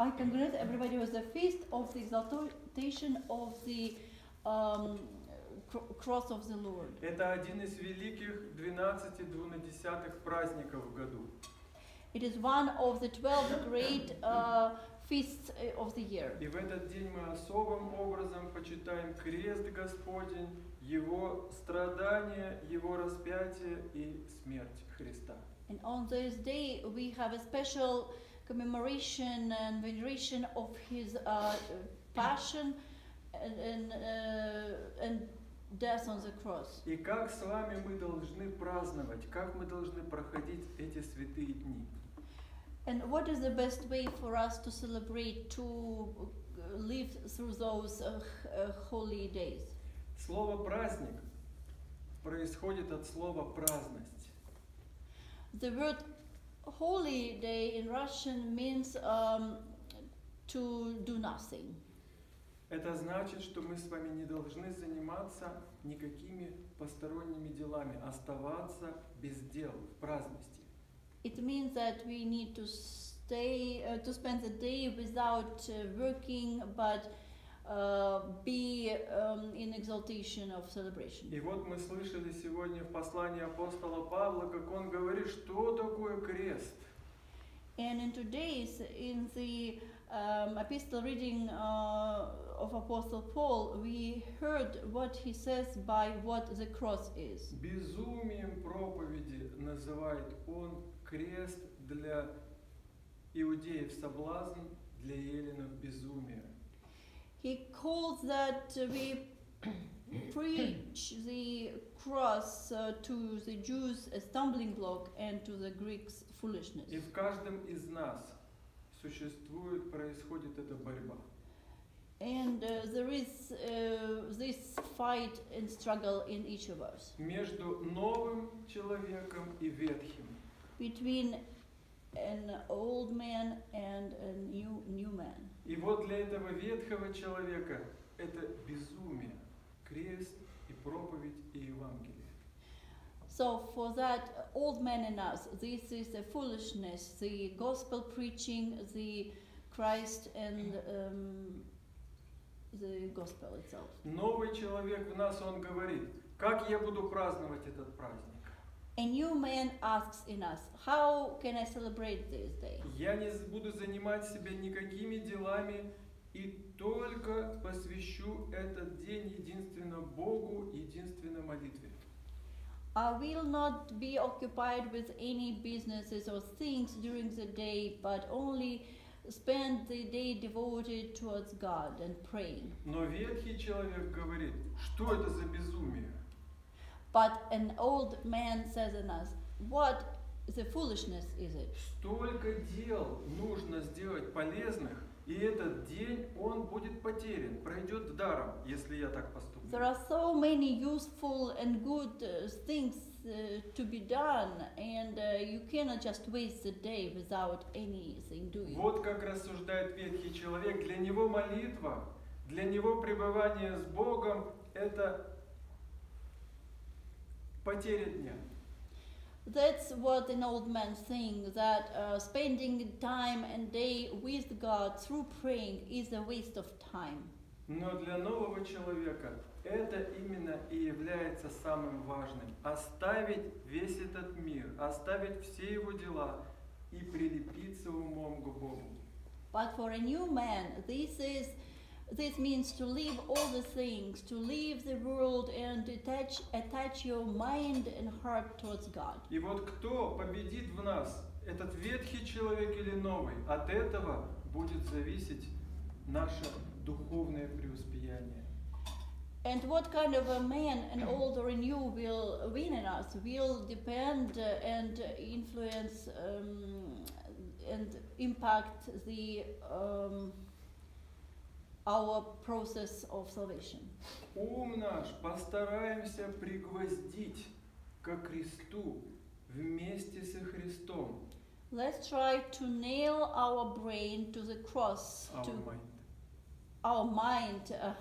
I congratulate everybody with the feast of the exaltation of the um, cro- cross of the Lord. Это один из великих 12 двунадесятых праздников в году. It is one of the 12 great uh, feasts uh, of the year. И в этот день мы особым образом почитаем крест Господень, Его страдания, Его распятие и смерть Христа. And on this day, we have a special commemoration and veneration of his uh, passion and, and, uh, and death on the cross. И как с вами мы должны праздновать, как мы должны проходить эти святые дни. And what is the best way for us to celebrate, to uh, live through those uh, h- uh, holy days? Слово праздник происходит от слова праздность. The word holy day in Russian means um, to do nothing. Это значит, что мы с вами не должны заниматься никакими посторонними делами, оставаться без дел в праздности. It means that we need to stay, uh, to spend the day without uh, working, but uh, be um, in exaltation of celebration. И вот мы слышали сегодня в послании апостола Павла, как он говорит, что такое крест. And in today's, in the um, epistle reading uh, of Apostle Paul, we heard what he says by what the cross is. Безумием проповеди называет он крест для иудеев соблазн, для еленов безумие. He calls that uh, we preach the cross uh, to the Jews a stumbling block and to the Greeks foolishness. И в каждом из нас существует, происходит эта борьба. And uh, there is uh, this fight and struggle in each of us Между новым человеком и ветхим. between an old man and a new new man. И вот для этого ветхого человека это безумие, крест и проповедь и Евангелие. So for that old man in us, this is the foolishness, the gospel preaching, the Christ and um, the gospel itself. Новый человек в нас, он говорит, как я буду праздновать этот праздник? A new man asks in us, how can I celebrate this day? Я не з- буду занимать себя никакими делами и только посвящу этот день единственно Богу, единственно молитве. I will not be occupied with any businesses or things during the day, but only spend the day devoted towards God and praying. Но ветхий человек говорит, что это за безумие? But an old man says in us, what the foolishness is it? Столько дел нужно сделать полезных, и этот день он будет потерян, пройдет даром, если я так поступлю. There are so many useful and good uh, things uh, to be done, and uh, you cannot just waste the day without anything doing. Вот как рассуждает ветхий человек. Для него молитва, для него пребывание с Богом – это потеря дня. That's what an old man thinks that uh, spending time and day with God through praying is a waste of time. Но для нового человека это именно и является самым важным. Оставить весь этот мир, оставить все его дела и прилепиться умом к Богу. But for a new man, this is this means to leave all the things, to leave the world and attach attach your mind and heart towards God. И вот кто победит в нас, этот ветхий человек или новый, от этого будет зависеть наше духовное преуспеяние. And what kind of a man, an old or a new, will win in us will depend uh, and influence um, and impact the um, our process of salvation. Ум наш постараемся пригвоздить ко кресту вместе со Христом. Let's try to nail our brain to the cross, Our to mind. our mind uh,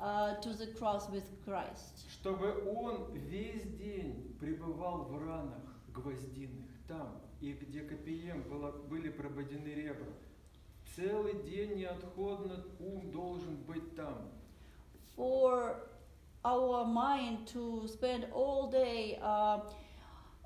uh, to the cross with Christ, Чтобы он весь день пребывал в ранах гвоздиных, там, и где копием было, были прободены. Целый день неотходно ум должен быть там. For our mind to spend all day uh,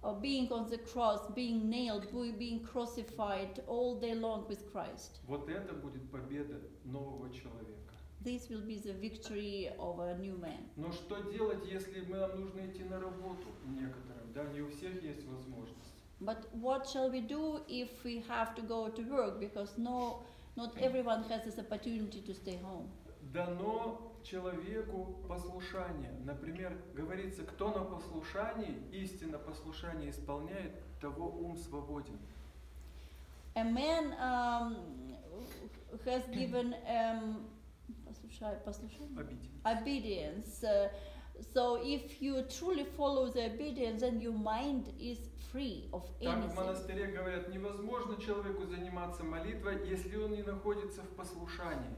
uh, being on the cross, being nailed, be- being crucified all day long with Christ. Вот это будет победа нового человека. This will be the victory of a new man. Но что делать, если мы, нам нужно идти на работу некоторым? Да, не у всех есть возможность. But what shall we do if we have to go to work? Because no, not everyone has this opportunity to stay home. Дано человеку послушание. Например, говорится, кто на послушании, истинно послушание исполняет, того ум свободен. A man um, has given um, послушай- послушание? Обитель. obedience. Uh, so if you truly follow the obedience, then your mind is free of Так в anything. монастыре говорят, невозможно человеку заниматься молитвой, если он не находится в послушании.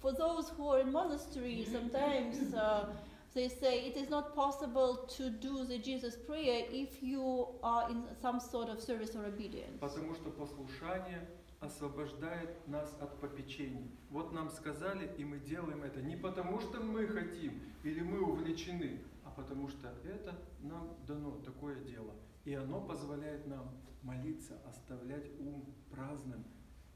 For those who are in monastery, sometimes uh, they say it is not possible to do the Jesus prayer if you are in some sort of service or obedience. Потому что послушание освобождает нас от попечений. Вот нам сказали, и мы делаем это не потому, что мы хотим или мы увлечены, а потому что это нам дано, такое дело. И оно позволяет нам молиться, оставлять ум праздным,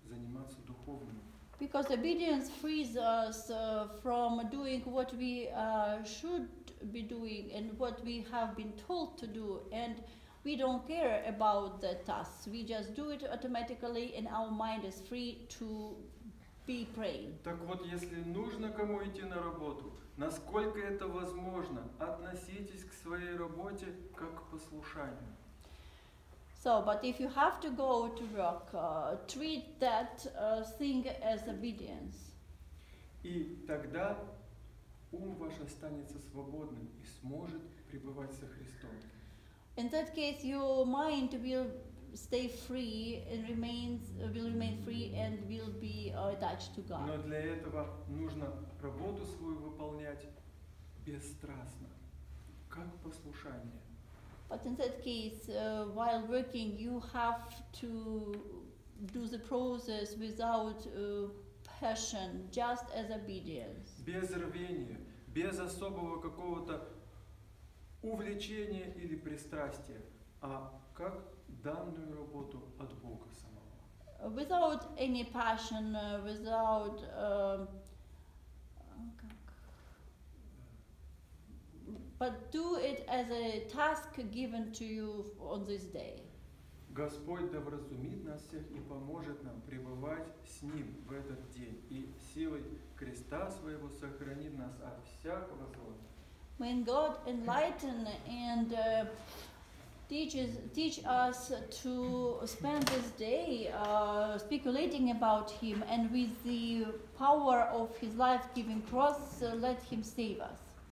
заниматься духовным. Because obedience frees us uh, from doing what we uh, should be doing and what we have been told to do, and we don't care about the tasks. We just do it automatically, and our mind is free to be praying. Так вот, если нужно кому идти на работу, насколько это возможно, относитесь к своей работе как к послушанию. So, but if you have to go to work, uh, treat that uh, thing as obedience. И тогда ум ваш останется свободным и сможет пребывать со Христом. In that case, your mind will stay free and remains uh, will remain free and will be uh, attached to God. Но для этого нужно работу свою выполнять бесстрастно, как послушание. But in that case, uh, while working, you have to do the process without uh, passion, just as obedience. без рвения, без особого какого-то увлечения или пристрастия, а как данную работу от Бога самого. Uh, without any passion, uh, without. как? but do it as a task given to you on this day. Господь да вразумит нас всех и поможет нам пребывать с Ним в этот день и силой креста своего сохранит нас от всякого зла. When God enlighten and uh, teaches teach us to spend this day uh, speculating about Him, and with the power of His life-giving cross, uh, let Him save us.